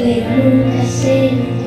que nunca se nos